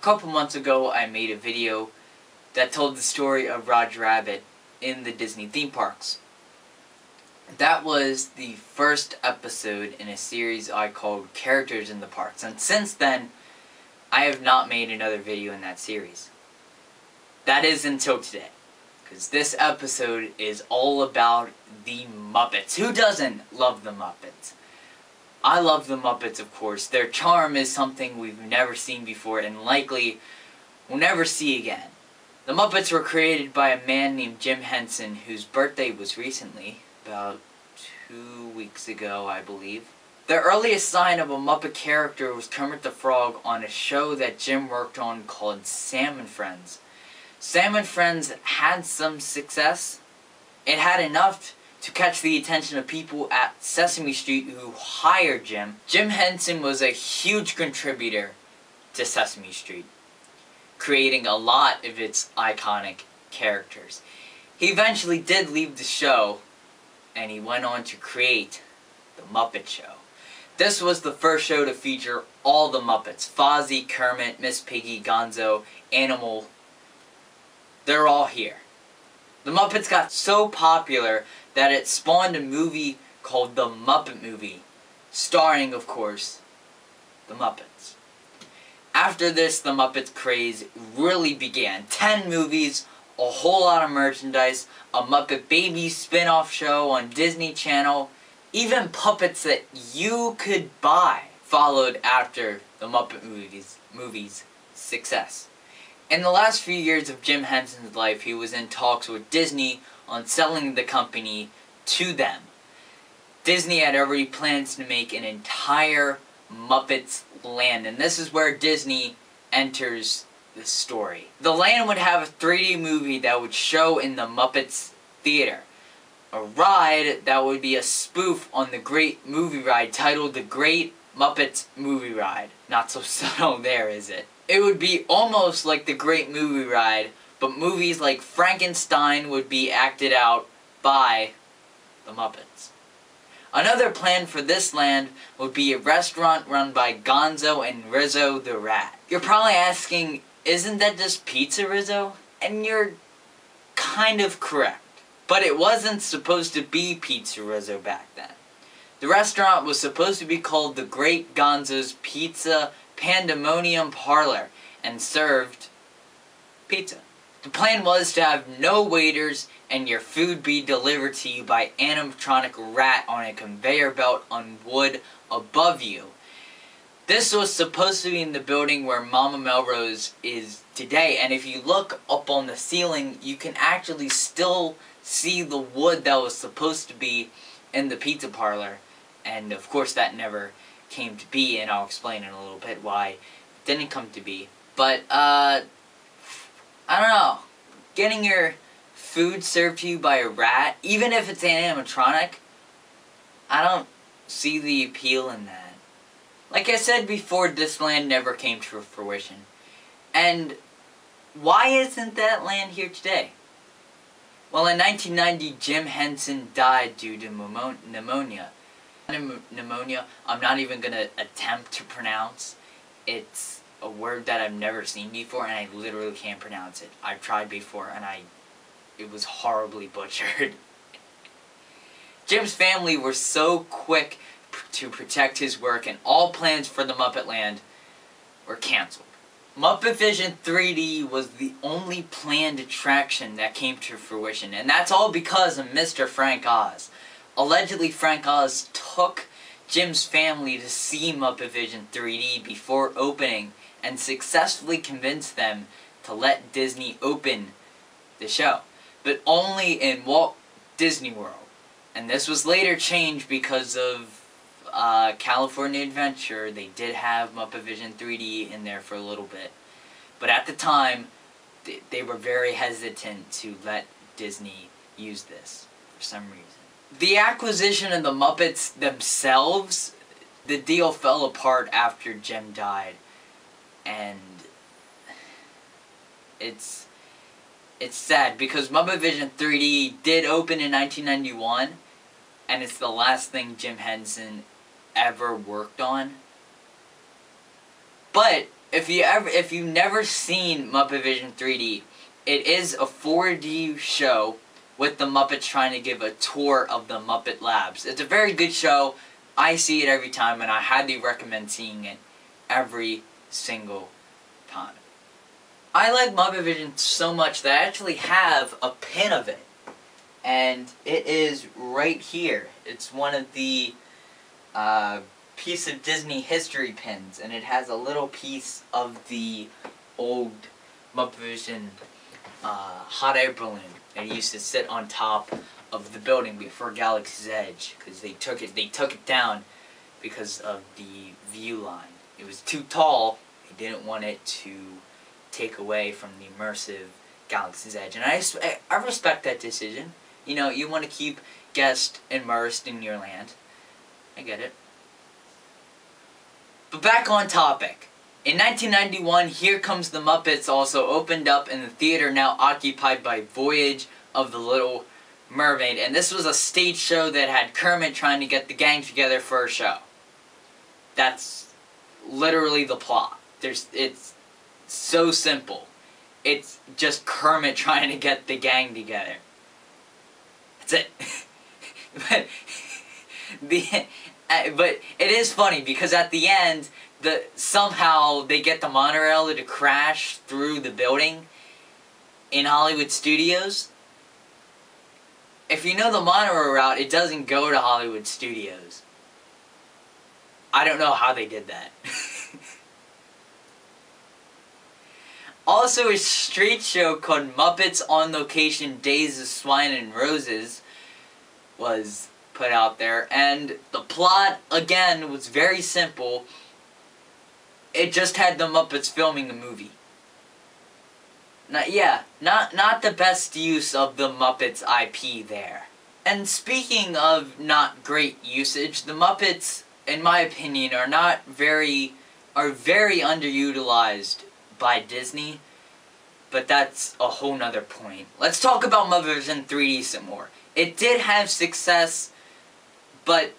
couple months ago, I made a video that told the story of Roger Rabbit in the Disney theme parks. That was the first episode in a series I called Characters in the Parks, and since then, I have not made another video in that series. That is until today, because this episode is all about the Muppets. Who doesn't love the Muppets? I love the Muppets, of course. Their charm is something we've never seen before and likely will never see again. The Muppets were created by a man named Jim Henson, whose birthday was recently, about two weeks ago, I believe. The earliest sign of a Muppet character was Kermit the Frog on a show that Jim worked on called Sam and Friends. Sam and Friends had some success. It had enough to catch the attention of people at Sesame Street who hired Jim. Jim Henson was a huge contributor to Sesame Street, creating a lot of its iconic characters. He eventually did leave the show, and he went on to create The Muppet Show. This was the first show to feature all the Muppets. Fozzie, Kermit, Miss Piggy, Gonzo, Animal. They're all here. The Muppets got so popular that it spawned a movie called The Muppet Movie, starring, of course, the Muppets. After this, the Muppets craze really began. Ten movies, a whole lot of merchandise, a Muppet Babies spin-off show on Disney Channel, even puppets that you could buy followed after the Muppet movies, movies success. In the last few years of Jim Henson's life, he was in talks with Disney on selling the company to them. Disney had already plans to make an entire Muppets land, and this is where Disney enters the story. The land would have a 3D movie that would show in the Muppets Theater. A ride that would be a spoof on the Great Movie Ride titled The Great Muppets Movie Ride. Not so subtle there, is it? It would be almost like the Great Movie Ride, but movies like Frankenstein would be acted out by the Muppets. Another plan for this land would be a restaurant run by Gonzo and Rizzo the Rat. You're probably asking, isn't that just Pizza Rizzo? And you're kind of correct. But it wasn't supposed to be Pizza Rizzo back then. The restaurant was supposed to be called the Great Gonzo's Pizza Pandemonium Parlor and served pizza. The plan was to have no waiters and your food be delivered to you by animatronic rat on a conveyor belt on wood above you. This was supposed to be in the building where Mama Melrose is today, and if you look up on the ceiling, you can actually still see the wood that was supposed to be in the pizza parlor. And of course that never came to be, and I'll explain in a little bit why it didn't come to be. But, uh, I don't know. Getting your food served to you by a rat, even if it's animatronic, I don't see the appeal in that. Like I said before, this land never came to fruition. And why isn't that land here today? Well, in 1990, Jim Henson died due to pneumonia. Pneumonia, I'm not even going to attempt to pronounce. It's a word that I've never seen before and I literally can't pronounce it. I've tried before and I it was horribly butchered. Jim's family were so quick to protect his work and all plans for the Muppet Land were canceled. Muppet Vision 3D was the only planned attraction that came to fruition, and that's all because of Mr. Frank Oz. Allegedly, Frank Oz took Jim's family to see Muppet Vision 3D before opening and successfully convinced them to let Disney open the show. But only in Walt Disney World. And this was later changed because of uh, California Adventure. They did have Muppet Vision 3D in there for a little bit. But at the time, they, they were very hesitant to let Disney use this for some reason. The acquisition of the Muppets themselves, the deal fell apart after Jim died and it's it's sad because Muppet Vision 3D did open in 1991 and it's the last thing Jim Henson ever worked on. But if you ever if you've never seen Muppet Vision 3D, it is a 4D show with the Muppets trying to give a tour of the Muppet Labs. It's a very good show. I see it every time and I highly recommend seeing it every single time. I like Muppet Vision so much that I actually have a pin of it. And it is right here. It's one of the uh, piece of Disney history pins, and it has a little piece of the old Muppet Vision uh, hot air balloon and it used to sit on top of the building before Galaxy's Edge, because they took it they took it down because of the view line. It was too tall. They didn't want it to take away from the immersive Galaxy's Edge, and I I respect that decision. You know, you want to keep guests immersed in your land. I get it. But back on topic. In 1991, Here Comes the Muppets also opened up in the theater now occupied by Voyage of the Little Mermaid. And this was a stage show that had Kermit trying to get the gang together for a show. That's literally the plot. There's It's so simple. It's just Kermit trying to get the gang together. That's it. but the uh, but it is funny because at the end, the somehow they get the monorail to crash through the building in Hollywood Studios. If you know the monorail route, it doesn't go to Hollywood Studios. I don't know how they did that. also, a street show called Muppets on Location Days of Swine and Roses was put out there. And the plot, again, was very simple. It just had the Muppets filming a movie. Not, yeah, not, not the best use of the Muppets IP there. And speaking of not great usage, the Muppets, in my opinion, are not very, are very underutilized by Disney. But that's a whole nother point. Let's talk about Muppets in 3D some more. It did have success but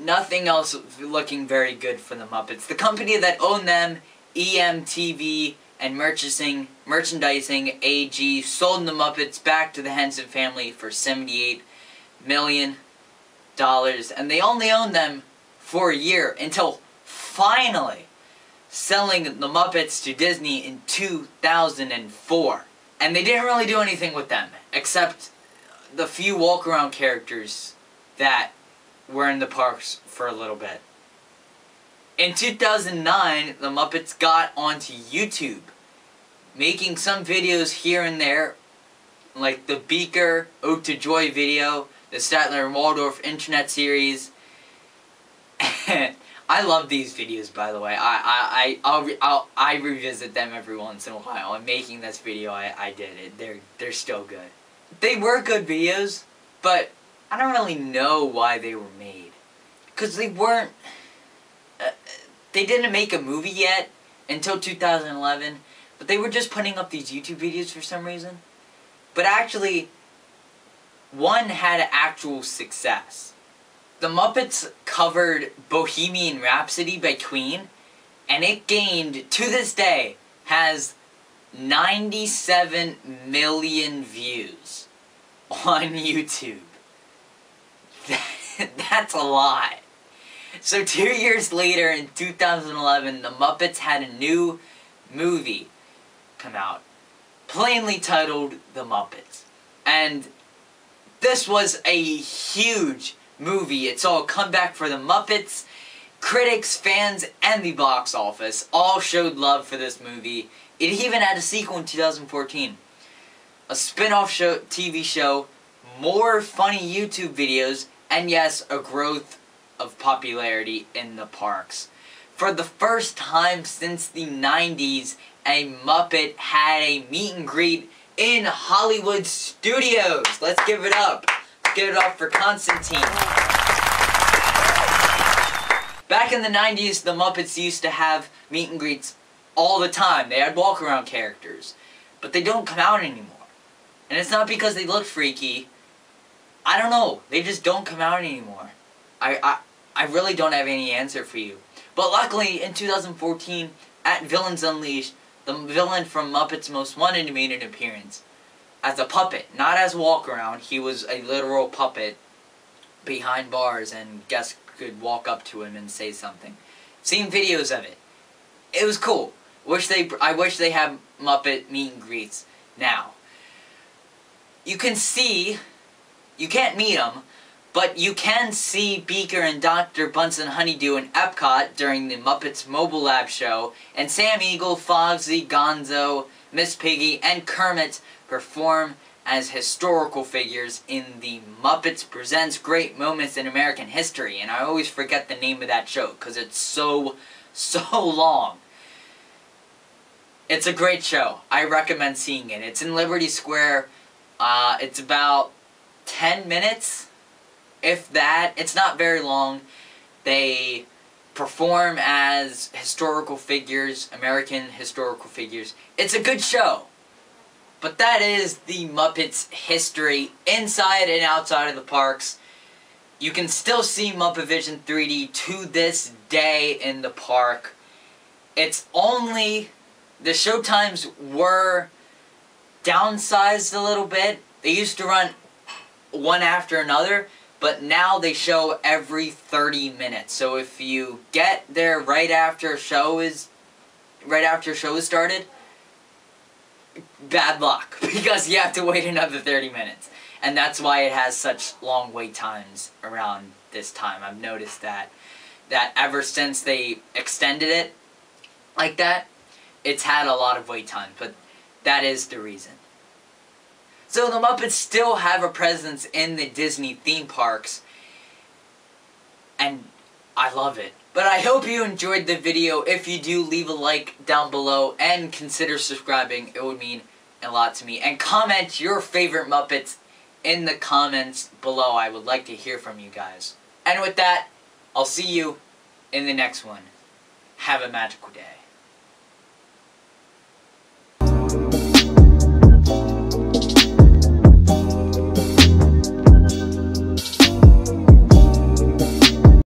nothing else looking very good for the Muppets. The company that owned them, EMTV and Merchandising, Merchandising AG, sold the Muppets back to the Henson family for $78 million. And they only owned them for a year until finally selling the Muppets to Disney in 2004. And they didn't really do anything with them, except the few walk-around characters that were in the parks for a little bit. In 2009, the Muppets got onto YouTube, making some videos here and there, like the Beaker Ode to Joy video, the Statler and Waldorf internet series. I love these videos, by the way. I I I I'll, I'll, i revisit them every once in a while. And making this video, I I did it. They're they're still good. They were good videos, but I don't really know why they were made. Because they weren't... Uh, they didn't make a movie yet until 2011. But they were just putting up these YouTube videos for some reason. But actually, one had actual success. The Muppets covered Bohemian Rhapsody by Queen. And it gained, to this day, has 97 million views on YouTube. That's a lot. So two years later, in 2011, the Muppets had a new movie come out, plainly titled The Muppets. And this was a huge movie. It's all comeback for the Muppets. Critics, fans, and the box office all showed love for this movie. It even had a sequel in 2014. A spin-off show, TV show, more funny YouTube videos, and yes, a growth of popularity in the parks. For the first time since the 90s, a Muppet had a meet and greet in Hollywood studios. Let's give it up. Let's give it up for Constantine. Back in the 90s, the Muppets used to have meet and greets all the time. They had walk-around characters. But they don't come out anymore. And it's not because they look freaky. I don't know. They just don't come out anymore. I, I, I really don't have any answer for you. But luckily, in 2014, at Villains Unleashed, the villain from Muppets Most Wanted made an appearance as a puppet, not as walk around. He was a literal puppet behind bars, and guests could walk up to him and say something. Seen videos of it. It was cool. Wish they. I wish they had Muppet meet and greets now. You can see. You can't meet them, but you can see Beaker and Dr. Bunsen Honeydew in Epcot during the Muppets Mobile Lab show, and Sam Eagle, Fozzie, Gonzo, Miss Piggy, and Kermit perform as historical figures in the Muppets Presents Great Moments in American History. And I always forget the name of that show because it's so, so long. It's a great show. I recommend seeing it. It's in Liberty Square. Uh, it's about 10 minutes, if that. It's not very long. They perform as historical figures, American historical figures. It's a good show. But that is the Muppets history inside and outside of the parks. You can still see Muppet Vision 3D to this day in the park. It's only the show times were downsized a little bit. They used to run one after another, but now they show every 30 minutes. So if you get there right after a show is right after a show is started, bad luck because you have to wait another 30 minutes. And that's why it has such long wait times around this time. I've noticed that that ever since they extended it like that, it's had a lot of wait time, but that is the reason. So the Muppets still have a presence in the Disney theme parks, and I love it. But I hope you enjoyed the video. If you do, leave a like down below and consider subscribing. It would mean a lot to me. And comment your favorite Muppets in the comments below. I would like to hear from you guys. And with that, I'll see you in the next one. Have a magical day.